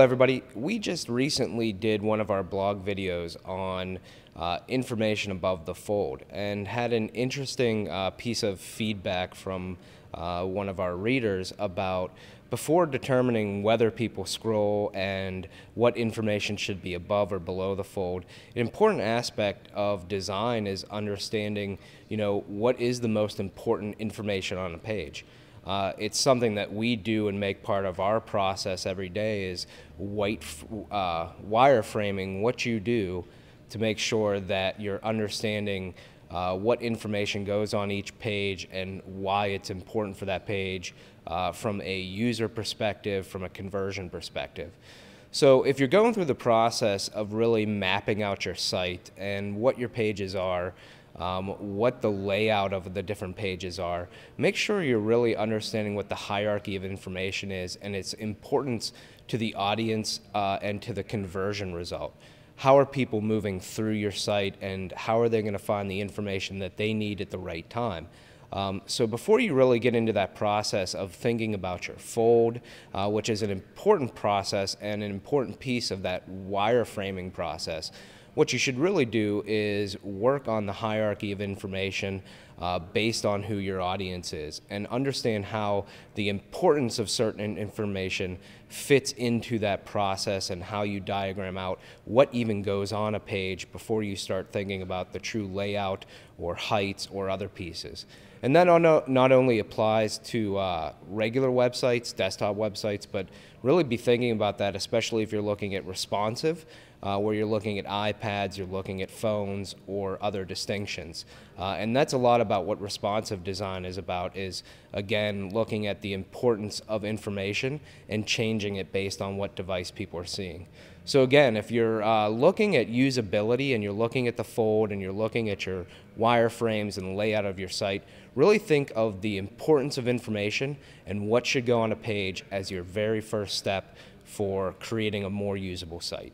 everybody. We just recently did one of our blog videos on uh, information above the fold and had an interesting uh, piece of feedback from uh, one of our readers about before determining whether people scroll and what information should be above or below the fold, an important aspect of design is understanding, you know, what is the most important information on a page. Uh, it's something that we do and make part of our process every day is white uh, wireframing what you do to make sure that you're understanding uh, what information goes on each page and why it's important for that page uh, from a user perspective, from a conversion perspective. So if you're going through the process of really mapping out your site and what your pages are, um, what the layout of the different pages are. Make sure you're really understanding what the hierarchy of information is and its importance to the audience uh, and to the conversion result. How are people moving through your site and how are they going to find the information that they need at the right time? Um, so before you really get into that process of thinking about your fold, uh, which is an important process and an important piece of that wireframing process, what you should really do is work on the hierarchy of information uh, based on who your audience is and understand how the importance of certain information fits into that process and how you diagram out what even goes on a page before you start thinking about the true layout or heights or other pieces. And that not only applies to uh, regular websites, desktop websites, but really be thinking about that, especially if you're looking at responsive uh, where you're looking at iPads, you're looking at phones, or other distinctions. Uh, and that's a lot about what responsive design is about, is again, looking at the importance of information and changing it based on what device people are seeing. So again, if you're uh, looking at usability and you're looking at the fold and you're looking at your wireframes and the layout of your site, really think of the importance of information and what should go on a page as your very first step for creating a more usable site.